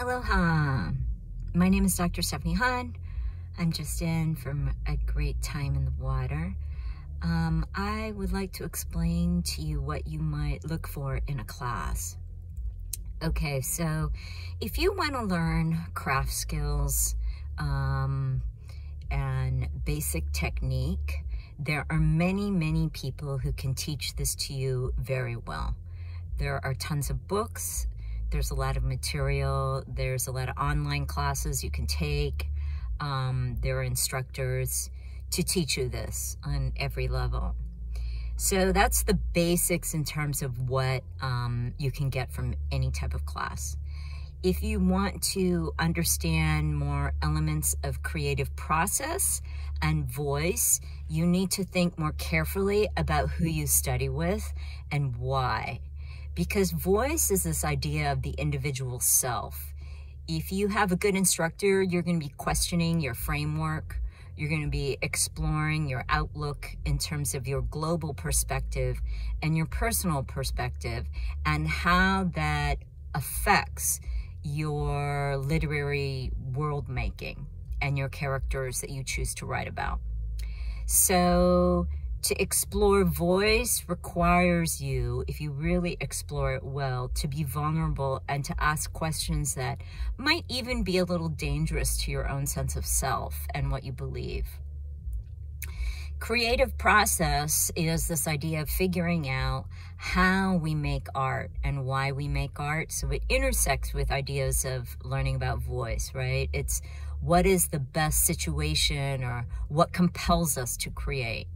Aloha. My name is Dr. Stephanie Han. I'm just in from a great time in the water. Um, I would like to explain to you what you might look for in a class. Okay, so if you want to learn craft skills um, and basic technique, there are many, many people who can teach this to you very well. There are tons of books there's a lot of material. There's a lot of online classes you can take. Um, there are instructors to teach you this on every level. So that's the basics in terms of what um, you can get from any type of class. If you want to understand more elements of creative process and voice, you need to think more carefully about who you study with and why because voice is this idea of the individual self. If you have a good instructor, you're going to be questioning your framework. You're going to be exploring your outlook in terms of your global perspective and your personal perspective and how that affects your literary world making and your characters that you choose to write about. So to explore voice requires you, if you really explore it well, to be vulnerable and to ask questions that might even be a little dangerous to your own sense of self and what you believe. Creative process is this idea of figuring out how we make art and why we make art. So it intersects with ideas of learning about voice, right? It's what is the best situation or what compels us to create.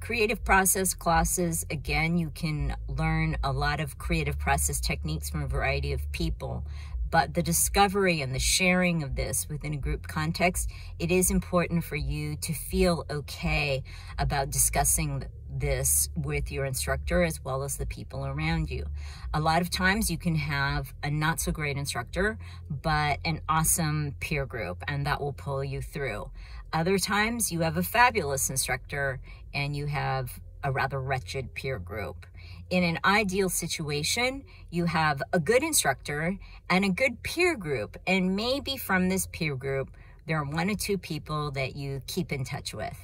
Creative process classes, again, you can learn a lot of creative process techniques from a variety of people. But the discovery and the sharing of this within a group context, it is important for you to feel okay about discussing this with your instructor as well as the people around you. A lot of times you can have a not so great instructor, but an awesome peer group, and that will pull you through. Other times you have a fabulous instructor and you have a rather wretched peer group. In an ideal situation, you have a good instructor and a good peer group, and maybe from this peer group, there are one or two people that you keep in touch with.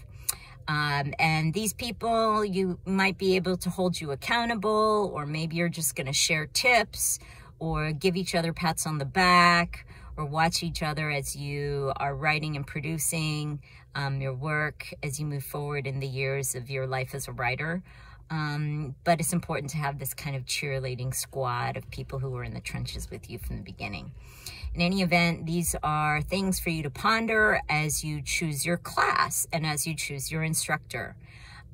Um, and these people, you might be able to hold you accountable, or maybe you're just going to share tips or give each other pats on the back or watch each other as you are writing and producing um, your work as you move forward in the years of your life as a writer. Um, but it's important to have this kind of cheerleading squad of people who are in the trenches with you from the beginning. In any event, these are things for you to ponder as you choose your class and as you choose your instructor.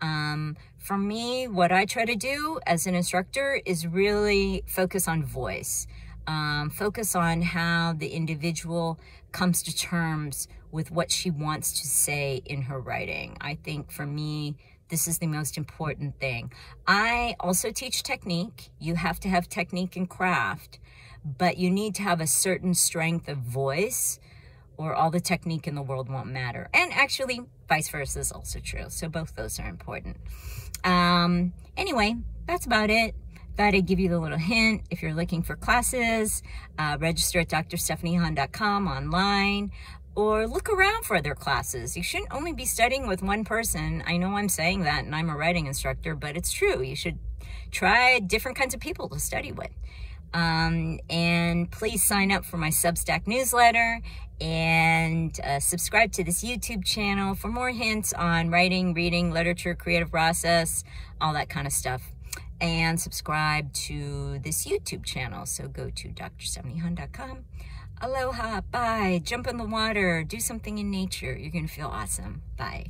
Um, for me, what I try to do as an instructor is really focus on voice. Um, focus on how the individual comes to terms with what she wants to say in her writing. I think for me, this is the most important thing. I also teach technique. You have to have technique and craft, but you need to have a certain strength of voice or all the technique in the world won't matter. And actually, vice versa is also true. So both those are important. Um, anyway, that's about it. Thought I'd give you the little hint. If you're looking for classes, uh, register at drstephaniehan.com online or look around for other classes. You shouldn't only be studying with one person. I know I'm saying that and I'm a writing instructor, but it's true. You should try different kinds of people to study with. Um, and please sign up for my Substack newsletter and uh, subscribe to this YouTube channel for more hints on writing, reading, literature, creative process, all that kind of stuff. And subscribe to this YouTube channel. So go to drstephaniehan.com. Aloha, bye, jump in the water, do something in nature. You're going to feel awesome. Bye.